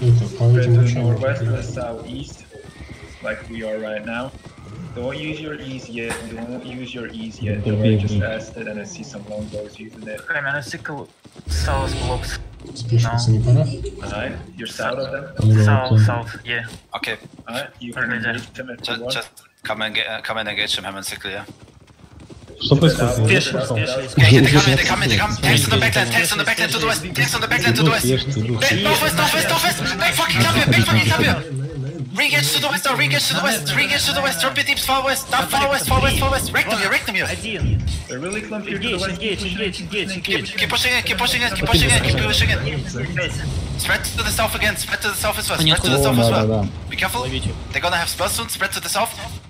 spread to northwest or southeast, like we are right now. Don't use your ease yet. Don't use your ease yet. Don't okay, just asked it and I see some longbows using it. I see cool. south blocks. No. Alright, you're south of them. South, south, yeah. Okay. Alright, you can reach them at just, just come and get, come and engage them, Hammond Sickle, yeah. Stop this person. Wiesz, Okay, they're coming, they're coming, they're coming. Tanks on the backline, tanks on the backline to the west, tanks on the backline to the west. Back, northwest, northwest, northwest. Back fucking club here, back fucking club here. Re-engage to the west, re-engage to the west, re-engage to the west, trumpet deeps far west, up far west, far west, far west, rectum here, rectum here. They're really clumped here to the west. Engage, engage, engage, engage. Keep pushing it, keep pushing it, keep pushing it, keep pushing it. Spread to the south again, spread to the south as well, spread to the south as well. Be careful, they're gonna have spells soon, spread to the south.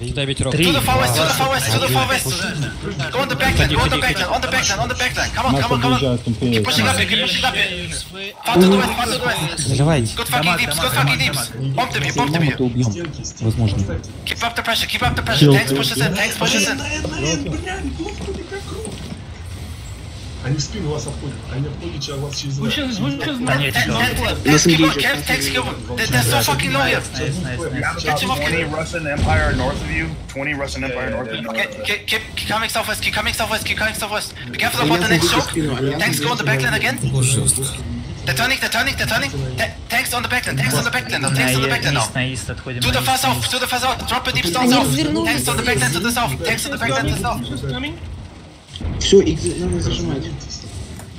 Кидай ветерок. Три. To the far west, to the far west, to the far west. Go on the back line, go on the back line, on the back line, on the back line. Come on, come on, come on. Keep pushing up, keep pushing up. Far to the west, far to the west. Заливайте. Good fucking deeps, good fucking deeps. Bomb them here, bomb them here. убьем, возможно. Keep up the pressure, keep up the pressure. Tanks pushes in, tanks pushes in. Они спину вас обходят, они обходят сейчас вас через... Who should, who should not? That, that was, that's Cuba, Kev, that's Cuba. That, so fucking obvious. Nice, nice, nice. 20 Russian Empire north of you. 20 Russian э, Empire north of you. Keep, coming southwest, keep coming southwest, keep coming southwest. Be careful about the next shock. Tanks go on the backline again. They're turning, they're turning, they're turning. Tanks on the backline, tanks on the backline tanks on the backline now. To the far south, to the far south. Drop a deep stone south. Tanks on the backline to the south, tanks on the backline to the south. Все, их надо зажимать.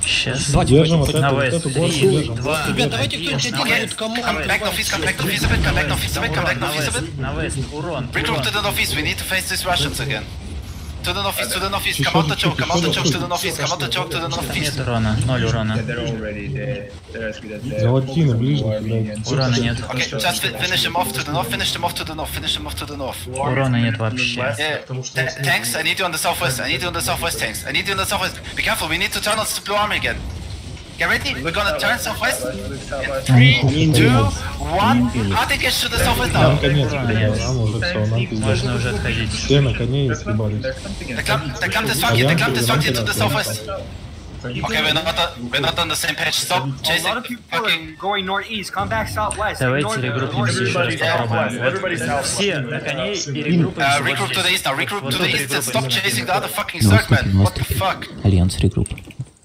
Сейчас. Два держим вот на эту, эту горку держим. Два, Ребят, давайте кто-нибудь поможет кому. Come back office, come back office a bit, come back office a bit, come back office a bit. На вест, урон. Recruit to the office, we need to face these Russians again. to the northeast, to the northeast. Come out the choke, come out the choke, to the northeast, come out the choke, to the north. northeast. Нет урона, ноль урона. Золотина, ближний, Урона нет. Okay, just finish him off to the north, finish him off to the north, finish him off to the north. Урона нет вообще. Tanks, I need you on the southwest, I need you on the southwest, tanks. I need you on the southwest. Be careful, we need to turn on the blue army again. Get ready? We're gonna turn southwest. In 3, 2, 1. А ты конечно сюда southwest now. Нам конец, блядь. Нам уже все, нам пиздец. Можно уже отходить. Все на коне и съебались. Так там ты сваки, так там ты сваки to the southwest. Okay, we're not, we're not on the same patch. Stop chasing. A lot of people are going northeast. Come back southwest. Давайте регруппимся еще раз попробуем. Все на коне и регруппимся. Regroup to the east now. Regroup to the east and stop chasing the other fucking circle, What the fuck? Альянс регрупп.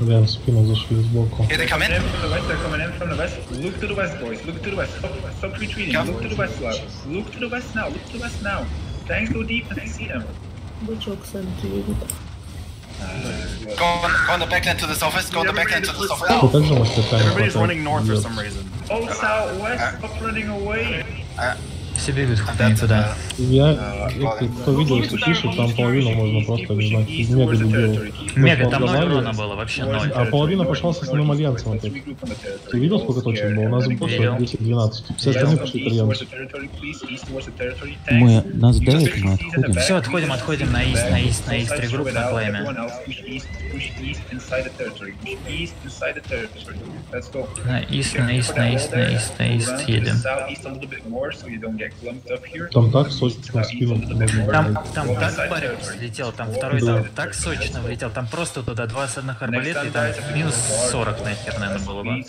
They are spinning the they come in. From the west, they're coming in from the west. Look to the west, boys. Look to the west. Stop, stop retreating. Come. Look to the west, lads. Look to the west now. Look to the west now. Thanks, go deep and I see them. The chokes are Go on, go on the back end to the southwest, go on the back end to the southwest. Everybody's running north for some reason. Oh, west. stop running away. Uh, себе вид туда. Я, э, если кто видел эту фишу, там половину можно просто, не знаю, мега любил. Мега, там ноль урона было, вообще ноль. А половина пошла с основным альянсом. Опять. Ты видел, сколько точек было? У нас было 10-12. Все остальные пошли к альянсу. Мы, нас давят, мы отходим. Все, отходим, отходим на ист, на ист, на ист, три группы на клейме. На ист, на ист, на ист, на ист, на ист, едем. Там так сочно в Там, там так парень взлетел, там второй да. там так сочно влетел, там просто туда два с осадных арбалета, и там минус 40 нахер, наверное, было бы.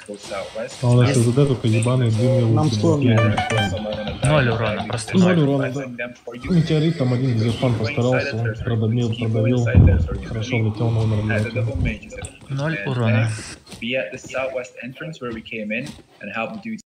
А у нас СЗД только ебаные дымные Нам склонные. Ноль урона, просто ноль. Ноль урона, да. Метеорит ну, там один дезерфан постарался, он продавил, продавил, хорошо влетел на умер. Ноль урона.